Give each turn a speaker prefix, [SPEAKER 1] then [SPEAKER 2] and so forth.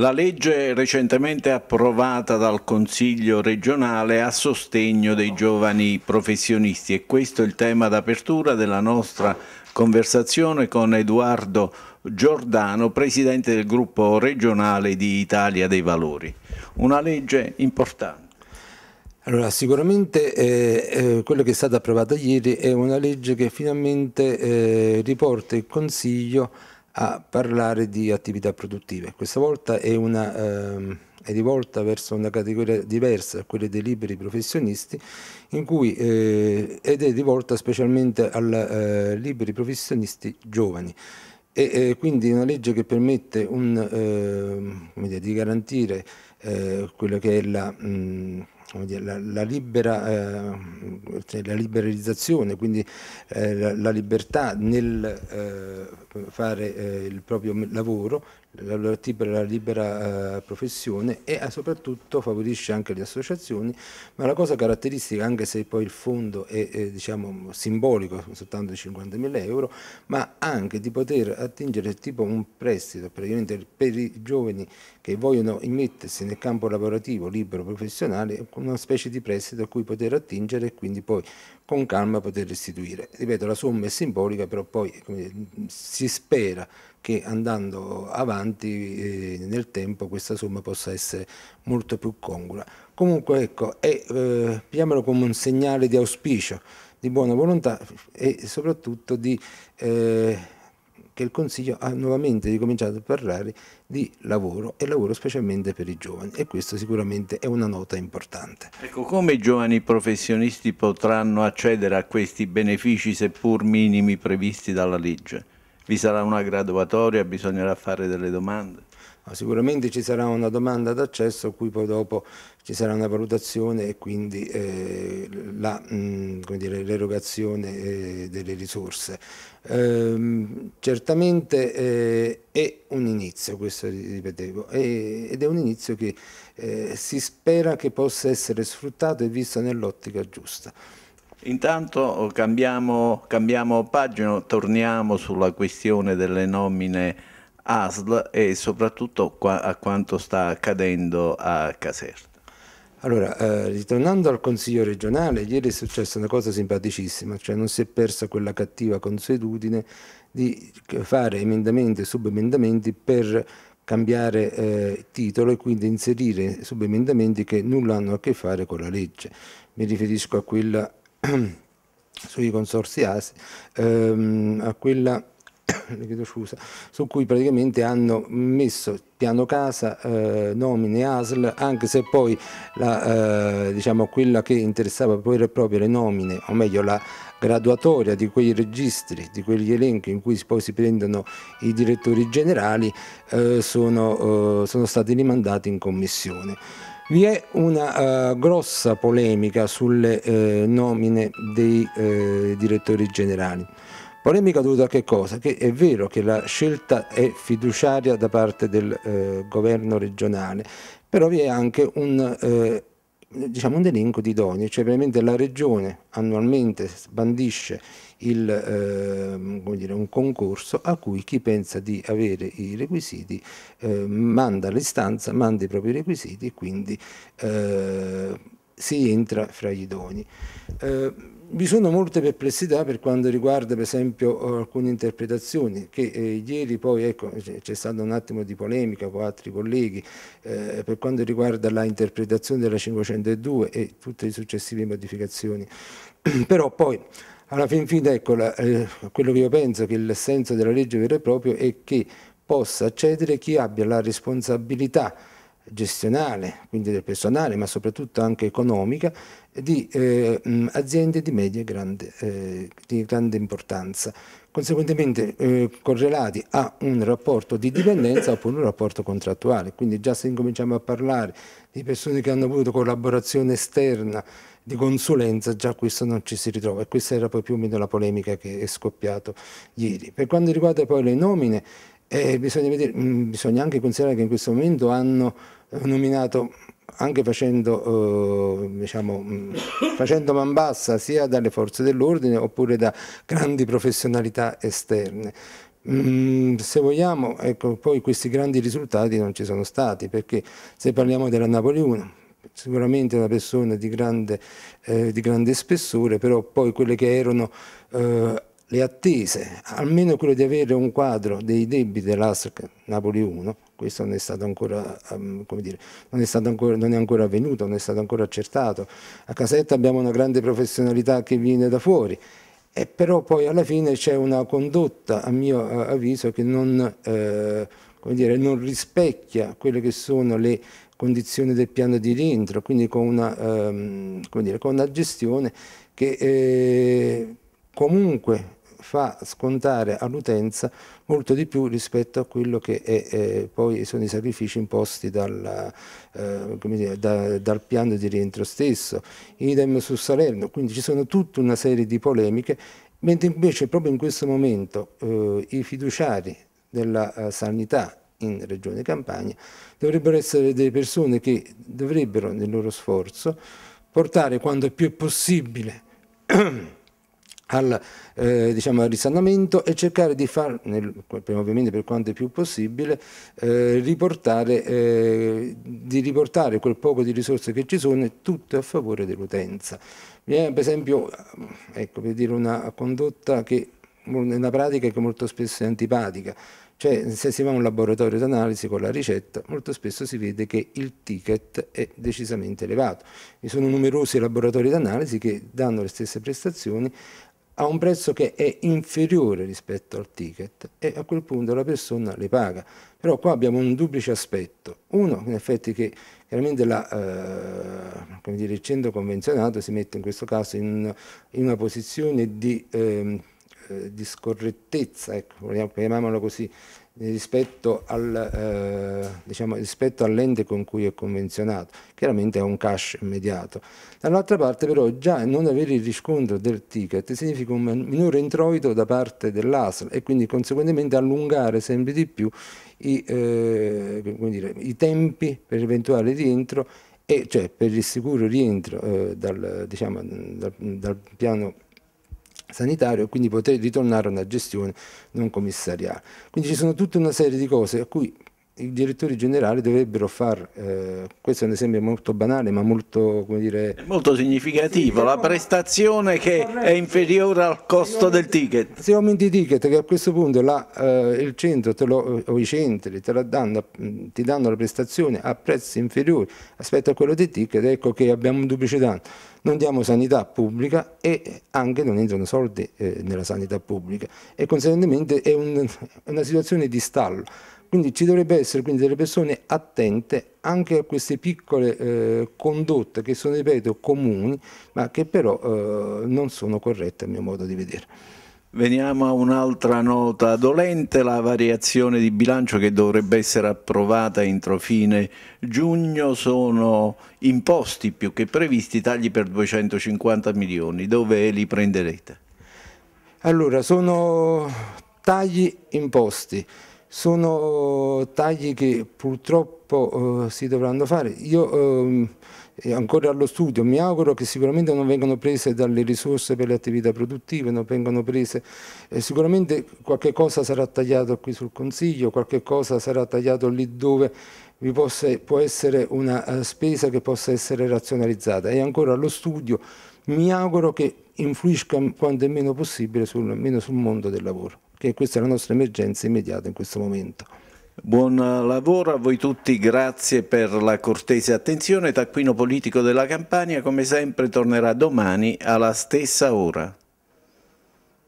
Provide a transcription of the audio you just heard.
[SPEAKER 1] La legge recentemente approvata dal Consiglio regionale a sostegno dei giovani professionisti e questo è il tema d'apertura della nostra conversazione con Edoardo Giordano, presidente del gruppo regionale di Italia dei Valori. Una legge importante.
[SPEAKER 2] Allora, sicuramente eh, eh, quello che è stato approvato ieri è una legge che finalmente eh, riporta il Consiglio a parlare di attività produttive. Questa volta è, una, ehm, è rivolta verso una categoria diversa, quella dei liberi professionisti, cui, eh, ed è rivolta specialmente ai eh, liberi professionisti giovani. E eh, quindi una legge che permette un, ehm, dire, di garantire eh, quello che è la... Mh, dire, la, la, libera, eh, cioè la, liberalizzazione, quindi eh, la, la, libertà nel eh, fare eh, il proprio lavoro, la, la libera eh, professione e eh, soprattutto favorisce anche le associazioni, ma la cosa caratteristica, anche se poi il fondo è, è diciamo, simbolico, soltanto di 50.000 euro, ma anche di poter attingere tipo un prestito praticamente per i giovani che vogliono immettersi nel campo lavorativo libero professionale, una specie di prestito a cui poter attingere e quindi poi con calma poter restituire. Ripeto, la somma è simbolica, però poi dire, si spera che andando avanti eh, nel tempo questa somma possa essere molto più congrua. Comunque ecco, è, eh, vediamolo come un segnale di auspicio, di buona volontà e soprattutto di, eh, che il Consiglio ha nuovamente ricominciato a parlare di lavoro e lavoro specialmente per i giovani e questo sicuramente è una nota importante.
[SPEAKER 1] Ecco, come i giovani professionisti potranno accedere a questi benefici seppur minimi previsti dalla legge? Vi sarà una graduatoria, bisognerà fare delle domande?
[SPEAKER 2] No, sicuramente ci sarà una domanda d'accesso a cui poi dopo ci sarà una valutazione e quindi eh, l'erogazione eh, delle risorse. Eh, certamente eh, è un inizio, questo ripetevo, ed è un inizio che eh, si spera che possa essere sfruttato e visto nell'ottica giusta.
[SPEAKER 1] Intanto cambiamo, cambiamo pagina, torniamo sulla questione delle nomine ASL e soprattutto a quanto sta accadendo a Caserta.
[SPEAKER 2] Allora, eh, ritornando al Consiglio regionale, ieri è successa una cosa simpaticissima, cioè non si è persa quella cattiva consuetudine di fare emendamenti e subemendamenti per cambiare eh, titolo e quindi inserire subemendamenti che nulla hanno a che fare con la legge. Mi riferisco a quella sui consorsi ASI, ehm, a quella scusa, su cui praticamente hanno messo piano casa, eh, nomine ASL, anche se poi la, eh, diciamo, quella che interessava poi proprio le nomine, o meglio la graduatoria di quei registri, di quegli elenchi in cui poi si prendono i direttori generali, eh, sono, eh, sono stati rimandati in commissione. Vi è una uh, grossa polemica sulle uh, nomine dei uh, direttori generali. Polemica dovuta a che cosa? Che è vero che la scelta è fiduciaria da parte del governo regionale, però vi è anche un diciamo, un elenco di idonei, cioè veramente la regione annualmente bandisce il, eh, dire, un concorso a cui chi pensa di avere i requisiti eh, manda l'istanza, manda i propri requisiti e quindi eh, si entra fra gli idonei. Vi sono molte perplessità per quanto riguarda per esempio alcune interpretazioni che eh, ieri poi ecco, c'è stato un attimo di polemica con altri colleghi eh, per quanto riguarda la interpretazione della 502 e tutte le successive modificazioni. Però poi alla fin fine ecco, la, eh, quello che io penso che il senso della legge vero e proprio è che possa accedere chi abbia la responsabilità gestionale, quindi del personale, ma soprattutto anche economica, di eh, aziende di media e grande, eh, di grande importanza, conseguentemente eh, correlati a un rapporto di dipendenza oppure un rapporto contrattuale. Quindi già se incominciamo a parlare di persone che hanno avuto collaborazione esterna, di consulenza, già questo non ci si ritrova e questa era poi più o meno la polemica che è scoppiato ieri. Per quanto riguarda poi le nomine, eh, bisogna, vedere, mh, bisogna anche considerare che in questo momento hanno nominato anche facendo, eh, diciamo, mm, facendo man bassa sia dalle forze dell'ordine oppure da grandi professionalità esterne. Mm, se vogliamo, ecco, poi questi grandi risultati non ci sono stati, perché se parliamo della Napoli 1, sicuramente una persona di grande, eh, di grande spessore, però poi quelle che erano eh, le attese, almeno quello di avere un quadro dei debiti dell'ASRC Napoli 1, questo non è stato ancora, um, come dire, non è, stato ancora, non è ancora avvenuto, non è stato ancora accertato. A Casetta abbiamo una grande professionalità che viene da fuori, e però poi alla fine c'è una condotta, a mio avviso, che non, eh, dire, non rispecchia quelle che sono le condizioni del piano di rientro, quindi con una, ehm, dire, con una gestione che eh, comunque fa scontare all'utenza molto di più rispetto a quello che è, eh, poi sono i sacrifici imposti dalla, eh, dire, da, dal piano di rientro stesso, idem su Salerno, quindi ci sono tutta una serie di polemiche, mentre invece proprio in questo momento eh, i fiduciari della uh, sanità in Regione Campania dovrebbero essere delle persone che dovrebbero nel loro sforzo portare quando più è possibile al, eh, diciamo, risanamento e cercare di far, nel, ovviamente per quanto è più possibile, eh, riportare, eh, di riportare quel poco di risorse che ci sono tutte a favore dell'utenza. per esempio, ecco, per dire una condotta che è una pratica che molto spesso è antipatica, cioè se si va a un laboratorio d'analisi con la ricetta, molto spesso si vede che il ticket è decisamente elevato. Vi sono numerosi laboratori d'analisi che danno le stesse prestazioni a un prezzo che è inferiore rispetto al ticket e a quel punto la persona le paga. Però qua abbiamo un duplice aspetto. Uno, in effetti, che chiaramente la, eh, dire, il centro convenzionato si mette in questo caso in, in una posizione di, eh, di scorrettezza, ecco, chiamiamolo così, rispetto, al, eh, diciamo, rispetto all'ente con cui è convenzionato. Chiaramente è un cash immediato. Dall'altra parte però già non avere il riscontro del ticket significa un minore introito da parte dell'ASL e quindi conseguentemente allungare sempre di più i, eh, dire, i tempi per eventuale rientro e cioè per il sicuro rientro eh, dal, diciamo, dal, dal piano sanitario e quindi poter ritornare a una gestione non commissariale. Quindi ci sono tutta una serie di cose a cui i direttori generali dovrebbero far, eh, questo è un esempio molto banale ma molto, dire...
[SPEAKER 1] molto significativo, la prestazione che è inferiore al costo del ticket.
[SPEAKER 2] Se aumenti i ticket che a questo punto la, eh, il centro lo, o i centri danno, ti danno la prestazione a prezzi inferiori rispetto a quello dei ticket, ecco che abbiamo un duplice danno. Non diamo sanità pubblica e anche non entrano soldi eh, nella sanità pubblica e conseguentemente è, un, è una situazione di stallo. Quindi ci dovrebbe essere quindi delle persone attente anche a queste piccole eh, condotte che sono, ripeto, comuni, ma che però eh, non sono corrette a mio modo di vedere.
[SPEAKER 1] Veniamo a un'altra nota dolente, la variazione di bilancio che dovrebbe essere approvata entro fine giugno sono imposti più che previsti tagli per 250 milioni, dove li prenderete?
[SPEAKER 2] Allora, sono tagli imposti sono tagli che purtroppo eh, si dovranno fare. Io eh, ancora allo studio, mi auguro che sicuramente non vengano prese dalle risorse per le attività produttive, non vengano prese, eh, sicuramente qualche cosa sarà tagliato qui sul Consiglio, qualche cosa sarà tagliato lì dove vi possa, può essere una uh, spesa che possa essere razionalizzata e ancora allo studio mi auguro che influisca quanto è meno possibile sul, meno sul mondo del lavoro che questa è la nostra emergenza immediata in questo momento.
[SPEAKER 1] Buon lavoro a voi tutti, grazie per la cortese attenzione. Taccuino Politico della Campania come sempre tornerà domani alla stessa ora.